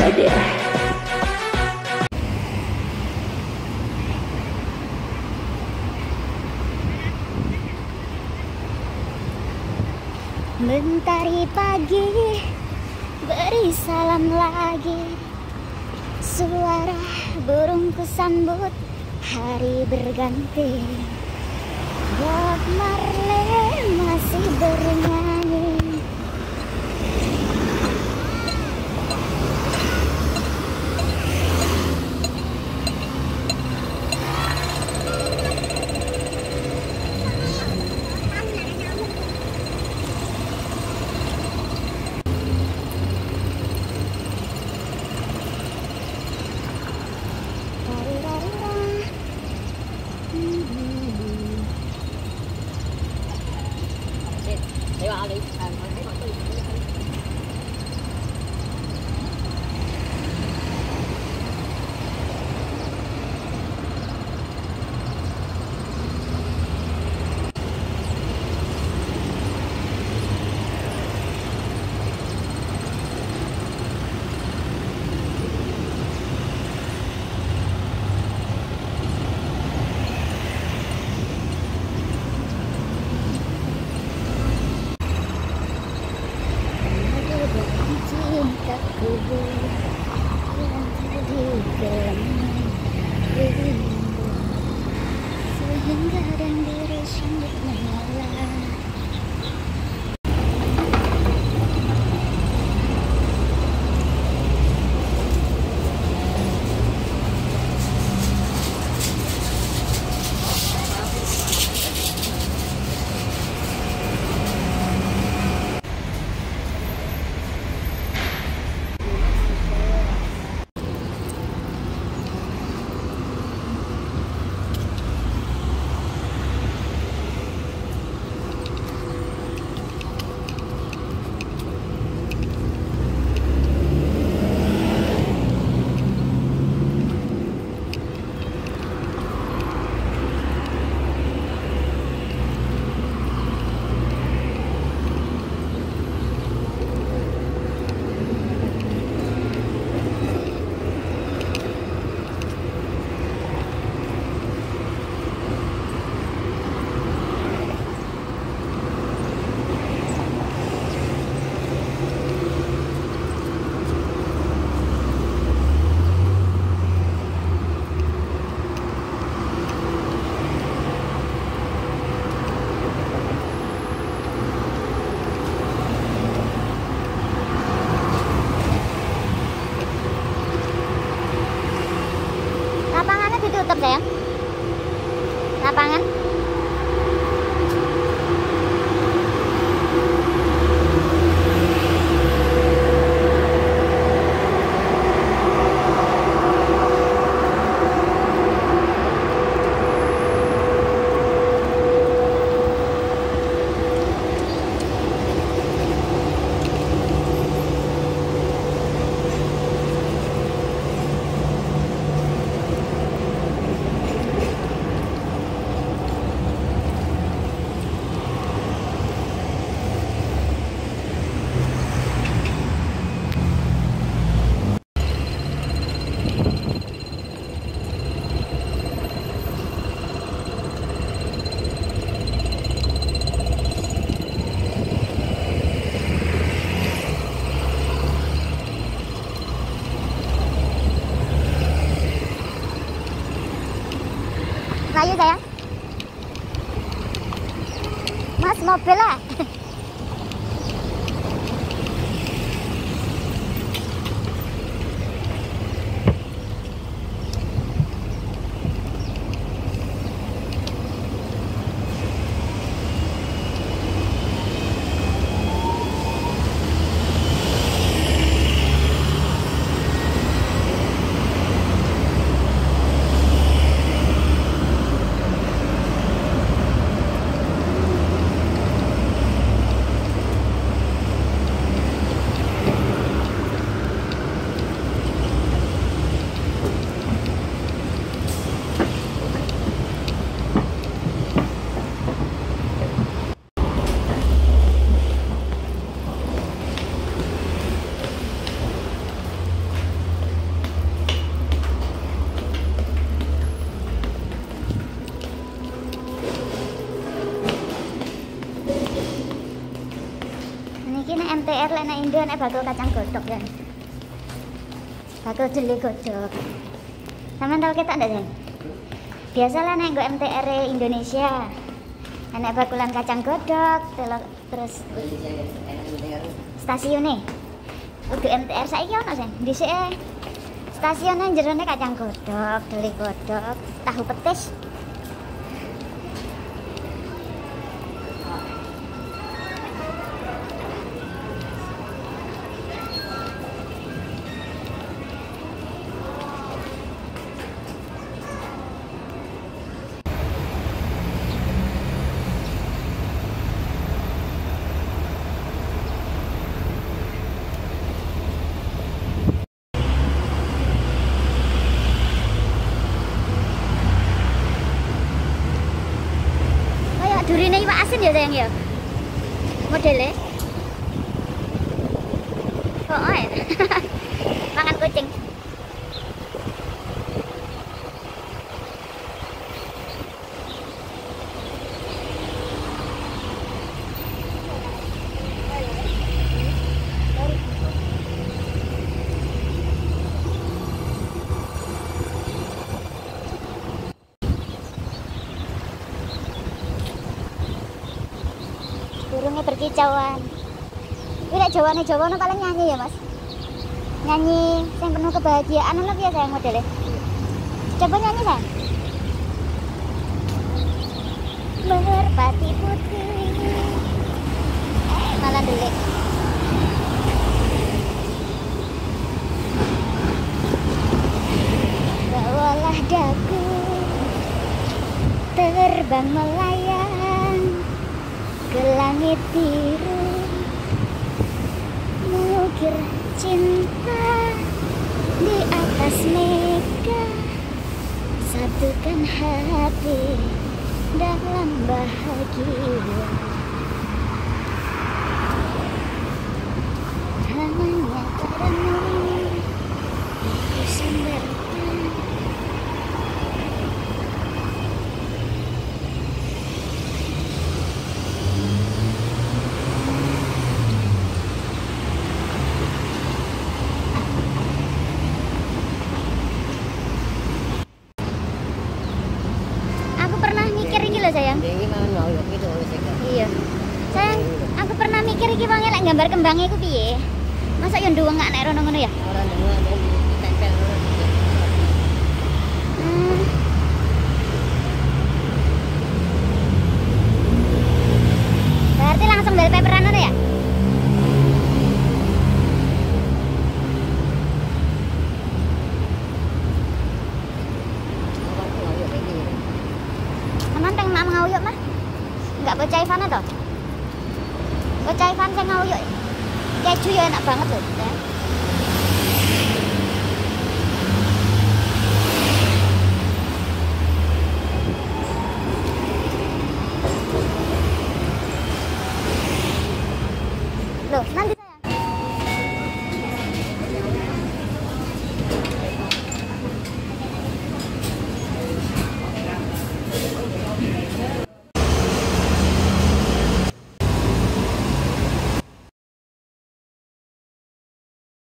Brother. Mentari pagi beri salam lagi. Suara burungku sambut hari berganti. Bob Marley masih bernyanyi ditutup sayang. Lapangan Melayu sayang Mas mobil MTR lek nek Indo bakul kacang godok ya. Bakul jeli godok. Sampeyan tau ketak ndak, Sayang? Biasalah nek nggo MTR -e Indonesia. Enek bakulan kacang godok, telok terus stasiunnya. Udah MTR saiki ono, Sayang. Dhisik e stasiunnya jerone kacang godok, jeli godok, tahu petis. Modelnya. Oh, oh ya. Makan kucing. Berkicauan ini Jawa nih Jawa paling nyanyi ya mas? Nyanyi yang penuh kebahagiaan. Apa ya sayang modelnya? Coba nyanyi sayang. Merpati putih. Eh malah delik. Bawalah daku terbang melayang langit biru mengukir cinta di atas mega. Satukan hati dalam bahagia hanya padamu ku sandarkan aku pernah mikir iki loh sayang. Dewi mau nyolok itu sih kan. iya. Sayang aku pernah mikir iki wangi lek gambar kembangnya iku piye? Masa yo nduweng nek rono ngono ya? Dengar 환장하고 깨추연 아빠가 됐대. 너, 난